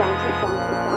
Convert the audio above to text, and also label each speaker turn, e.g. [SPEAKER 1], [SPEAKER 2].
[SPEAKER 1] 想去想去。